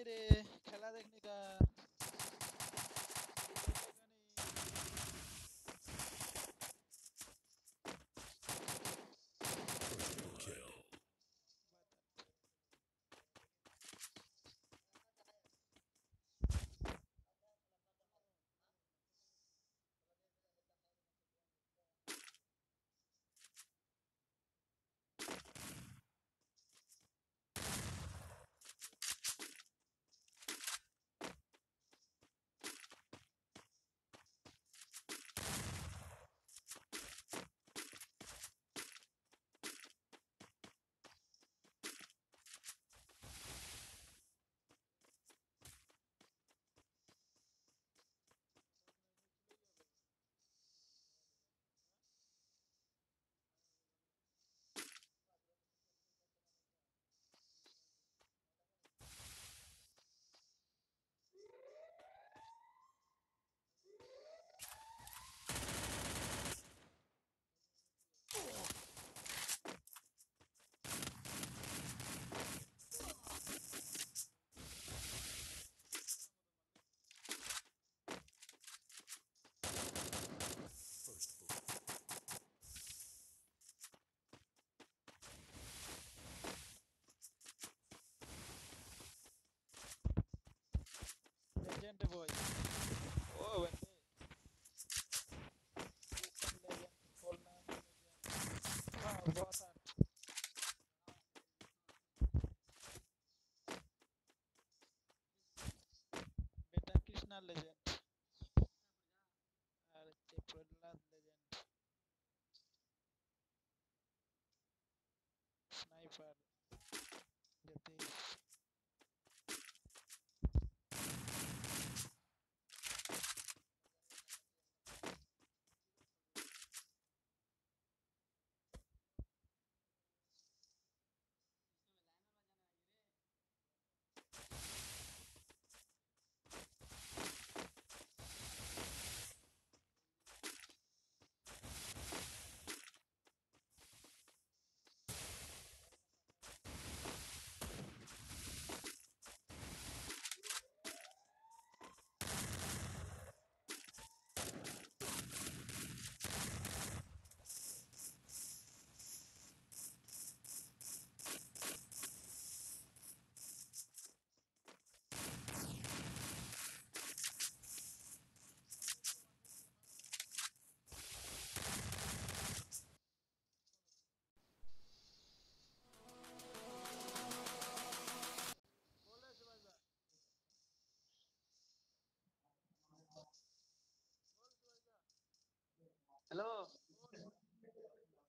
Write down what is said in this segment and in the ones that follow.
नहीं रे खेला देखने का Nossa. हॅलो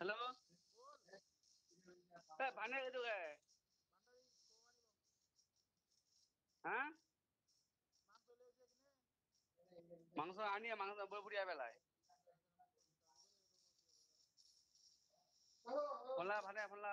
हॅलो काय भांडण येतो काय हा মাংস আনি মাংস বরপুরিয়া বেলায় ফলা ভালে ফলা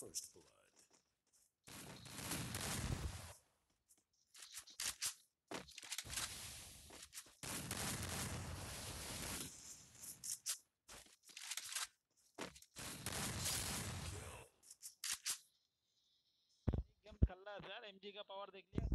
First blood. एमजी का पावर देख लिया